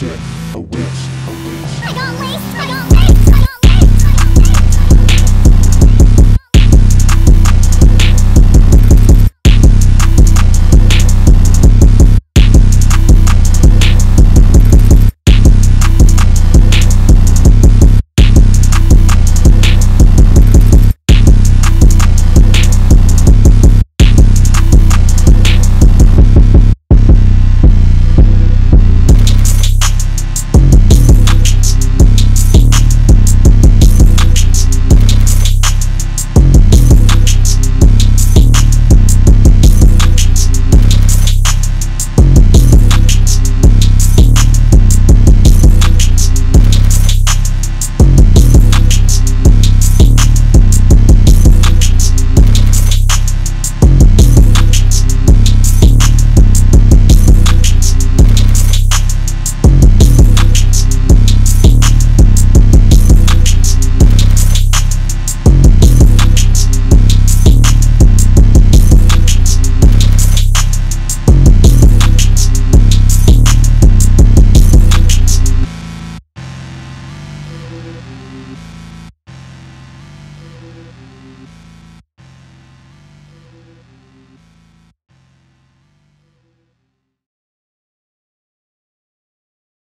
A witch.